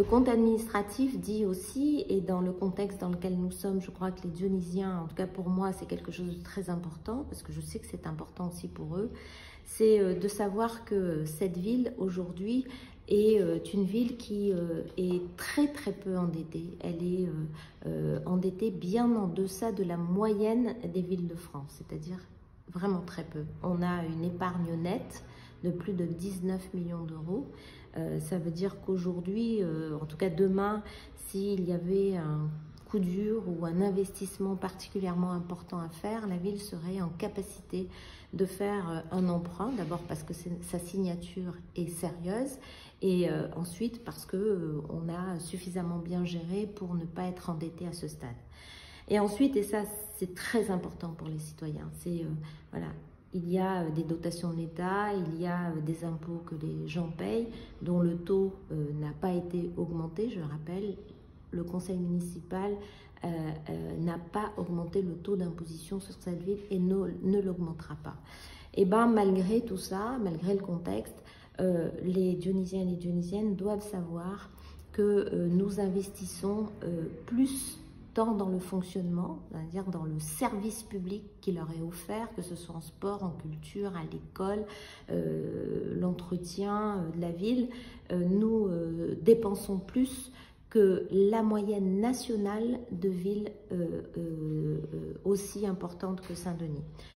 Le compte administratif dit aussi, et dans le contexte dans lequel nous sommes, je crois que les Dionysiens, en tout cas pour moi, c'est quelque chose de très important, parce que je sais que c'est important aussi pour eux, c'est euh, de savoir que cette ville aujourd'hui est euh, une ville qui euh, est très très peu endettée. Elle est endettée bien en deçà de la moyenne des villes de France, c'est-à-dire vraiment très peu. On a une épargne nette de plus de 19 millions d'euros. ça veut dire qu'aujourd'hui, en tout cas demain, s'il y avait un coup dur ou un investissement particulièrement important à faire, la ville serait en capacité de faire euh, un emprunt, d'abord parce que sa signature est sérieuse et euh, ensuite parce que euh, on a suffisamment bien géré pour ne pas être endetté à ce stade. Et ensuite, et ça c'est très important pour les citoyens, c'est voilà, il y a des dotations de l'État, il y a des impôts que les gens payent, dont le taux n'a pas été augmenté, je le rappelle, le conseil municipal euh, euh, n'a pas augmenté le taux d'imposition sur cette ville et ne, l'augmentera pas. Et bien malgré tout ça, malgré le contexte, euh, les Dionysiens et les Dionysiennes doivent savoir que nous investissons plus tant dans le fonctionnement, c'est-à-dire dans le service public qui leur est offert, que ce soit en sport, en culture, à l'école, l'entretien de la ville. nous dépensons plus que la moyenne nationale de villes euh, euh, euh, aussi importante que Saint-Denis.